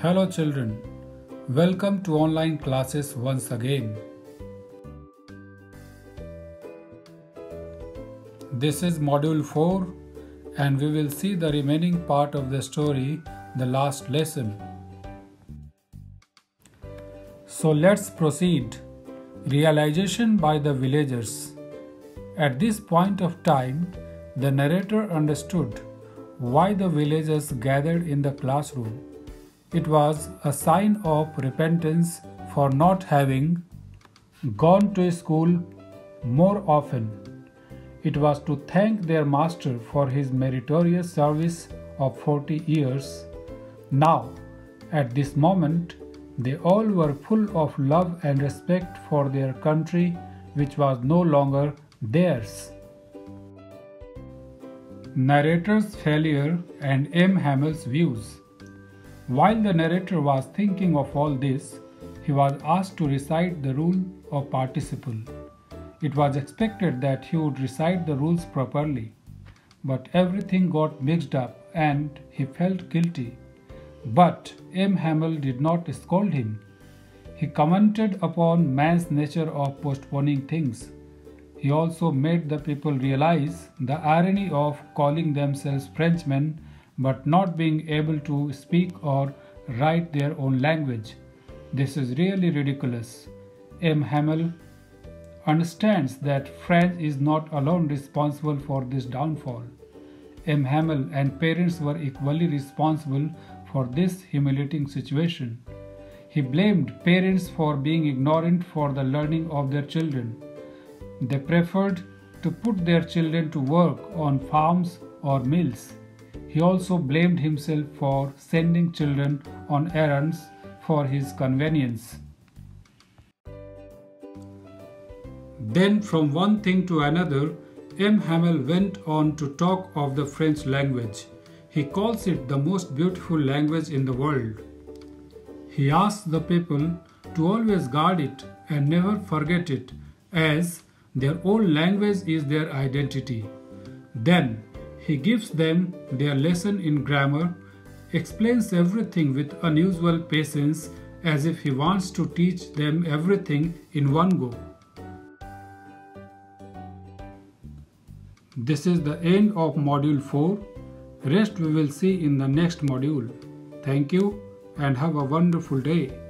Hello, children. Welcome to online classes once again. This is Module 4, and we will see the remaining part of the story, the last lesson. So let's proceed. Realization by the villagers. At this point of time, the narrator understood why the villagers gathered in the classroom. It was a sign of repentance for not having gone to school more often. It was to thank their master for his meritorious service of 40 years. Now, at this moment, they all were full of love and respect for their country, which was no longer theirs. Narrator's failure and M. Hamel's views. While the narrator was thinking of all this, he was asked to recite the rule of participle. It was expected that he would recite the rules properly, but everything got mixed up and he felt guilty. But M. Hamel did not scold him. He commented upon man's nature of postponing things. He also made the people realize the irony of calling themselves Frenchmen but not being able to speak or write their own language. This is really ridiculous. M. Hamel understands that France is not alone responsible for this downfall. M. Hamel and parents were equally responsible for this humiliating situation. He blamed parents for being ignorant for the learning of their children. They preferred to put their children to work on farms or mills. He also blamed himself for sending children on errands for his convenience. Then, from one thing to another, M. Hamel went on to talk of the French language. He calls it the most beautiful language in the world. He asks the people to always guard it and never forget it, as their own language is their identity. Then he gives them their lesson in grammar, explains everything with unusual patience as if he wants to teach them everything in one go. This is the end of module 4. Rest we will see in the next module. Thank you and have a wonderful day.